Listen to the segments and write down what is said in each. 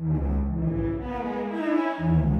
Thank mm -hmm. you.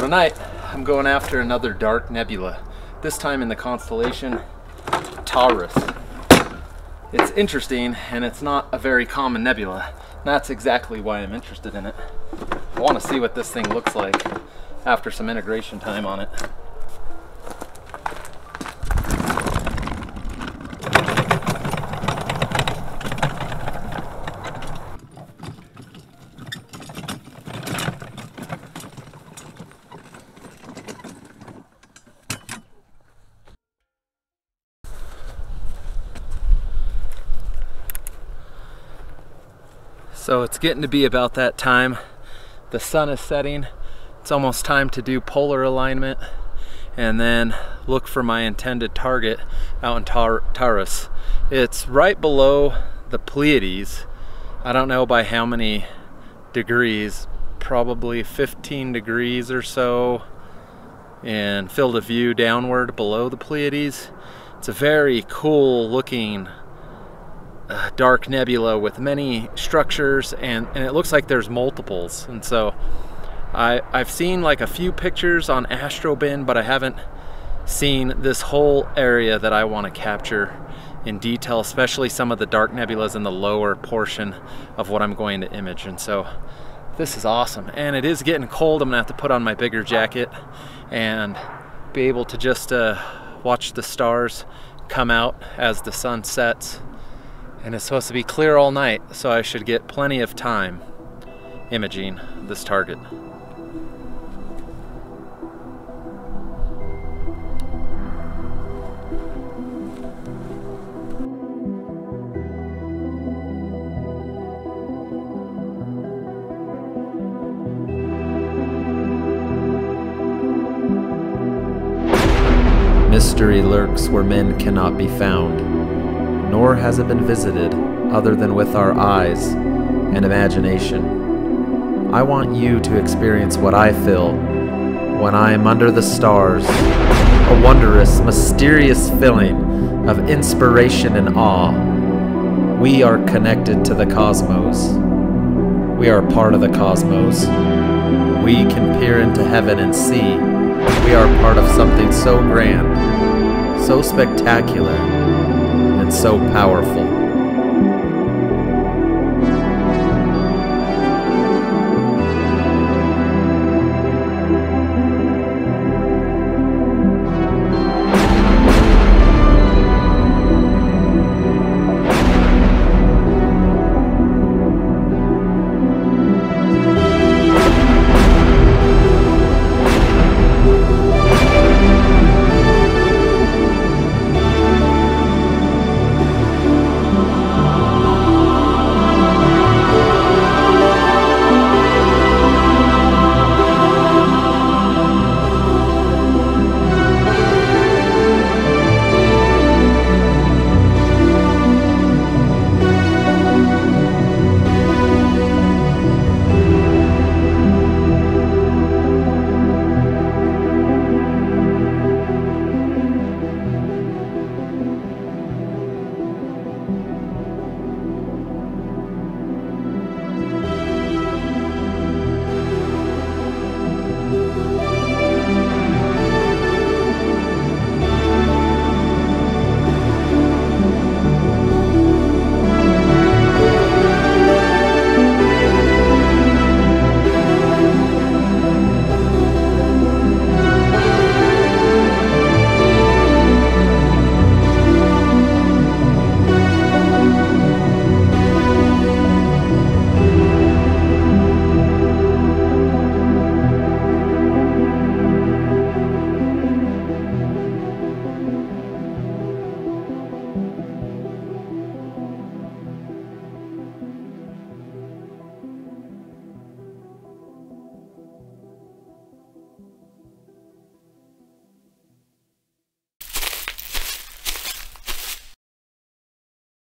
Tonight, I'm going after another dark nebula, this time in the constellation Taurus. It's interesting, and it's not a very common nebula. That's exactly why I'm interested in it. I want to see what this thing looks like after some integration time on it. So it's getting to be about that time. The sun is setting. It's almost time to do polar alignment and then look for my intended target out in Tar Taurus. It's right below the Pleiades. I don't know by how many degrees, probably 15 degrees or so and field of view downward below the Pleiades. It's a very cool looking dark nebula with many structures and, and it looks like there's multiples. And so I, I've seen like a few pictures on Astrobin but I haven't seen this whole area that I want to capture in detail especially some of the dark nebulas in the lower portion of what I'm going to image. And so this is awesome. And it is getting cold. I'm gonna have to put on my bigger jacket and be able to just uh, watch the stars come out as the sun sets and it's supposed to be clear all night, so I should get plenty of time imaging this target. Mystery lurks where men cannot be found nor has it been visited other than with our eyes and imagination. I want you to experience what I feel when I am under the stars, a wondrous, mysterious feeling of inspiration and awe. We are connected to the cosmos. We are part of the cosmos. We can peer into heaven and see we are part of something so grand, so spectacular, so powerful.